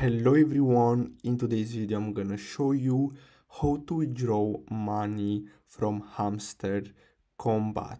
Hello everyone, in today's video I'm gonna show you how to withdraw money from Hamster Kombat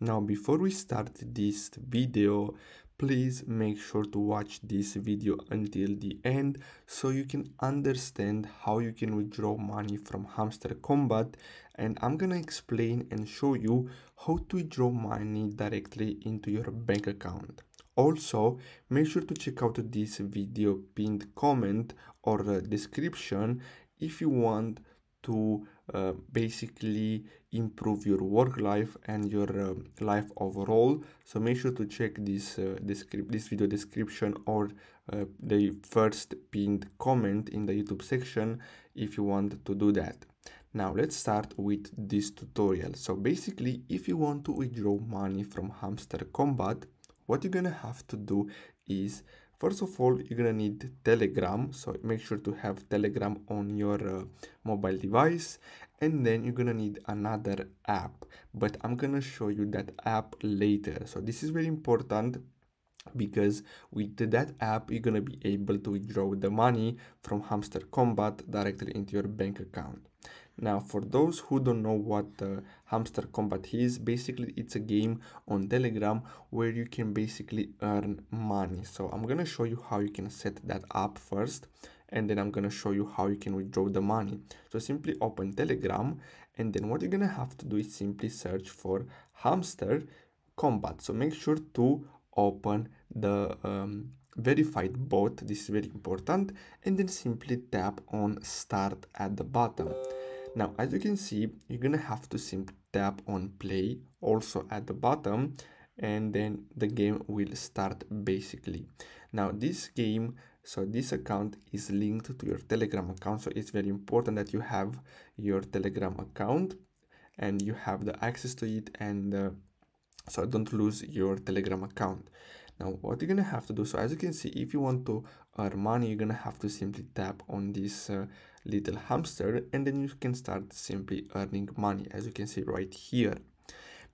Now before we start this video, please make sure to watch this video until the end so you can understand how you can withdraw money from Hamster Kombat and I'm gonna explain and show you how to withdraw money directly into your bank account. Also, make sure to check out this video pinned comment or uh, description if you want to uh, basically improve your work life and your uh, life overall. So make sure to check this uh, this video description or uh, the first pinned comment in the youtube section if you want to do that. Now let's start with this tutorial. So basically if you want to withdraw money from hamster kombat what you're gonna have to do is first of all you're gonna need telegram. So make sure to have telegram on your uh, mobile device. And then you're gonna need another app. But i'm gonna show you that app later. So this is very important because with that app you're gonna be able to withdraw the money from hamster Kombat directly into your bank account now, for those who don't know what uh, Hamster Kombat is, basically it's a game on Telegram where you can basically earn money. So I'm gonna show you how you can set that up first and then I'm gonna show you how you can withdraw the money. So simply open Telegram and then what you're gonna have to do is simply search for Hamster Kombat. So make sure to open the um, verified bot, this is very important, and then simply tap on start at the bottom. Now, as you can see, you're gonna have to simply tap on play also at the bottom and then the game will start basically. Now this game, so this account is linked to your Telegram account. So it's very important that you have your Telegram account and you have the access to it and uh, so don't lose your Telegram account. Now what you're gonna have to do, so as you can see, if you want to earn money, you're gonna have to simply tap on this uh, little hamster and then you can start simply earning money as you can see right here.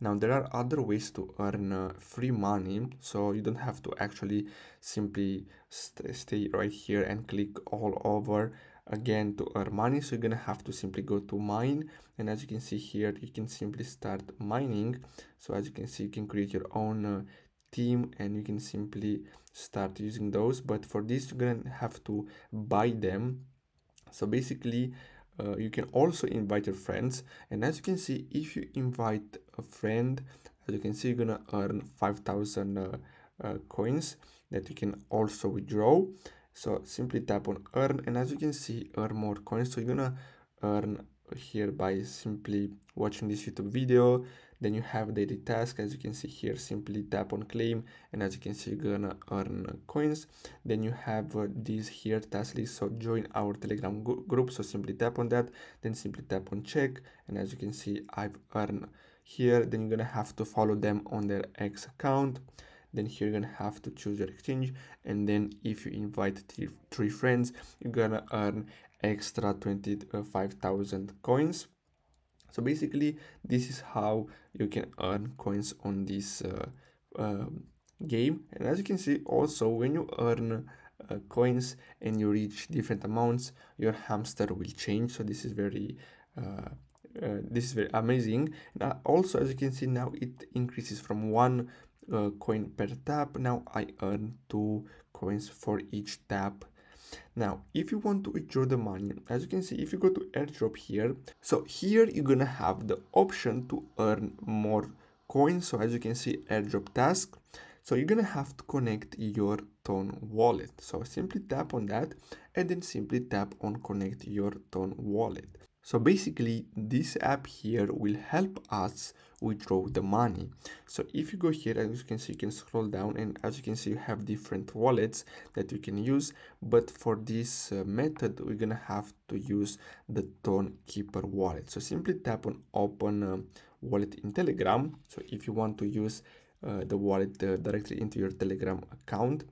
Now there are other ways to earn uh, free money, so you don't have to actually simply st stay right here and click all over again to earn money. So you're gonna have to simply go to mine and as you can see here, you can simply start mining. So as you can see, you can create your own uh, team and you can simply start using those but for this you're gonna have to buy them so basically uh, you can also invite your friends. And as you can see if you invite a friend as you can see you're gonna earn 5000 uh, uh, coins that you can also withdraw. So simply tap on earn. And as you can see earn more coins. So you're gonna earn here by simply watching this youtube video then you have daily task as you can see here simply tap on claim and as you can see you're gonna earn coins. Then you have uh, this here task list. So join our telegram group. So simply tap on that then simply tap on check and as you can see i've earned here. Then you're gonna have to follow them on their x account. Then here you're gonna have to choose your exchange. And then if you invite three, three friends you're gonna earn extra 25,000 coins so basically this is how you can earn coins on this uh, uh, game. And as you can see also when you earn uh, coins and you reach different amounts your hamster will change. So this is very uh, uh, this is very amazing. Now also as you can see now it increases from one uh, coin per tap. Now i earn two coins for each tap now, if you want to withdraw the money, as you can see, if you go to airdrop here, so here you're gonna have the option to earn more coins. So as you can see, airdrop task. So you're gonna have to connect your Tone wallet. So simply tap on that and then simply tap on connect your Tone wallet. So basically this app here will help us withdraw the money. So if you go here as you can see you can scroll down and as you can see you have different wallets that you can use but for this uh, method we're gonna have to use the Ton Keeper wallet. So simply tap on open uh, wallet in Telegram. So if you want to use uh, the wallet uh, directly into your Telegram account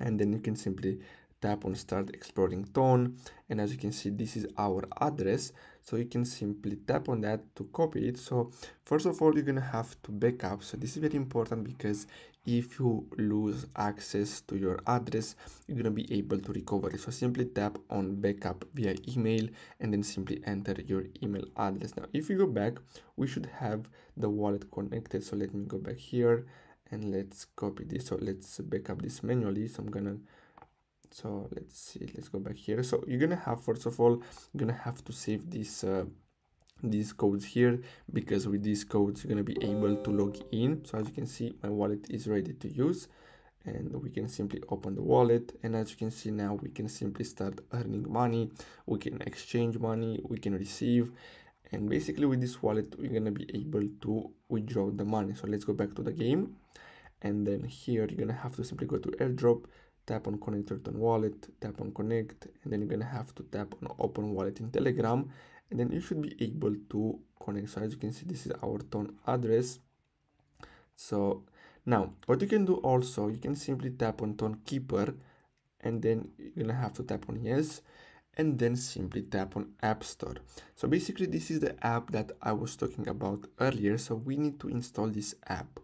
and then you can simply tap on start exploring tone. And as you can see this is our address. So you can simply tap on that to copy it. So first of all you're gonna have to backup. So this is very important because if you lose access to your address you're to be able to recover it. So simply tap on backup via email and then simply enter your email address. Now if you go back we should have the wallet connected. So let me go back here and let's copy this. So let's backup this manually. So i'm gonna so let's see let's go back here. So you're gonna have first of all you're gonna have to save this uh, these codes here because with these codes you're to be able to log in. So as you can see my wallet is ready to use. And we can simply open the wallet. And as you can see now we can simply start earning money. We can exchange money. We can receive. And basically with this wallet we're to be able to withdraw the money. So let's go back to the game. And then here you're to have to simply go to airdrop tap on connect return wallet tap on connect and then you're to have to tap on open wallet in telegram. And then you should be able to connect. So as you can see this is our ton address. So now what you can do also you can simply tap on Tonkeeper and then you're gonna have to tap on yes and then simply tap on app store. So basically this is the app that i was talking about earlier. So we need to install this app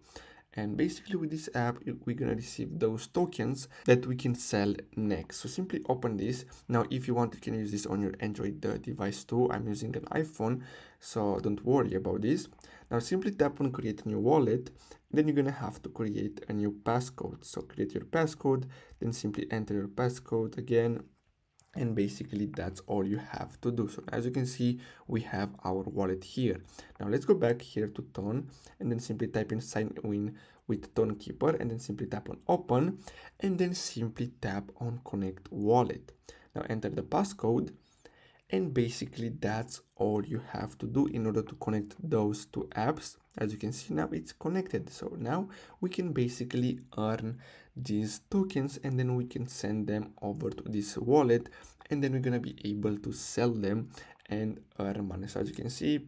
and basically with this app we're gonna receive those tokens that we can sell next. So simply open this. Now if you want you can use this on your android uh, device too. I'm using an iphone so don't worry about this. Now simply tap on create a new wallet. Then you're gonna have to create a new passcode. So create your passcode then simply enter your passcode again and basically that's all you have to do. So as you can see we have our wallet here. Now let's go back here to ton and then simply type in sign in with Tonkeeper and then simply tap on open and then simply tap on connect wallet. Now enter the passcode and basically that's all you have to do in order to connect those two apps. As you can see now it's connected. So now we can basically earn these tokens and then we can send them over to this wallet and then we're gonna be able to sell them. And earn money so as you can see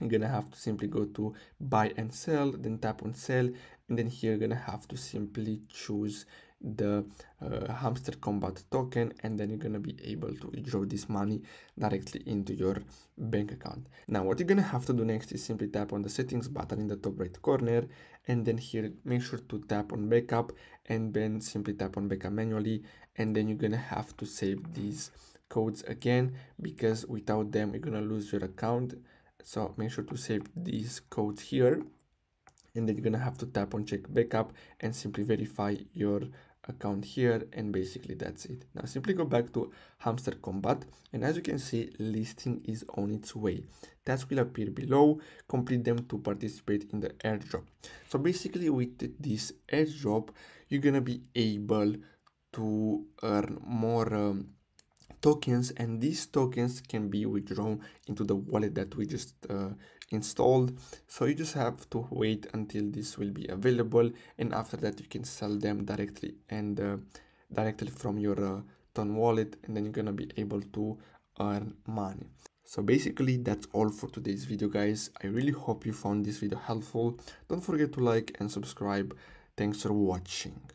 you're gonna have to simply go to buy and sell then tap on sell and then here you're gonna have to simply choose the uh, hamster Kombat token and then you're gonna be able to withdraw this money directly into your bank account. Now what you're gonna have to do next is simply tap on the settings button in the top right corner and then here make sure to tap on backup and then simply tap on backup manually and then you're gonna have to save these codes again because without them you're gonna lose your account. So make sure to save these codes here and then you're gonna have to tap on check backup and simply verify your account here and basically that's it. Now simply go back to hamster Kombat and as you can see listing is on its way. Tasks will appear below. Complete them to participate in the airdrop. So basically with this airdrop you're gonna be able to earn more um, tokens and these tokens can be withdrawn into the wallet that we just uh, installed. So you just have to wait until this will be available and after that you can sell them directly and uh, directly from your uh, ton wallet and then you're gonna be able to earn money. So basically that's all for today's video guys. I really hope you found this video helpful. Don't forget to like and subscribe. Thanks for watching